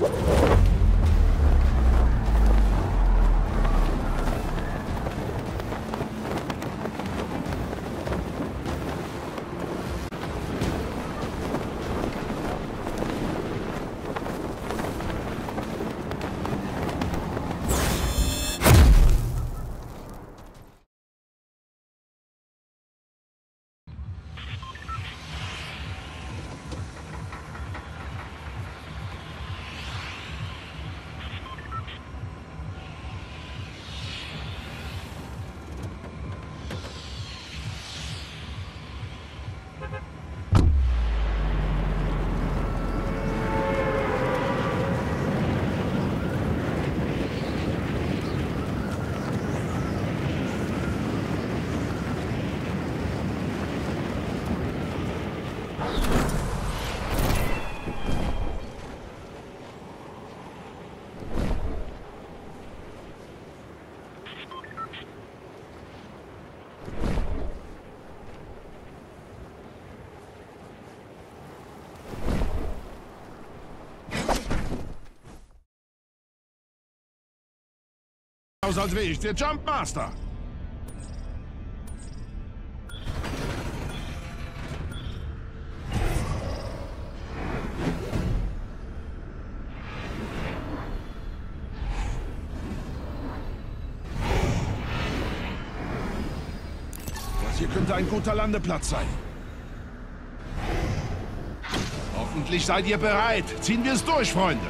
Let's go. Aus, als wäre ich der Jumpmaster. Das hier könnte ein guter Landeplatz sein. Hoffentlich seid ihr bereit. Ziehen wir es durch, Freunde.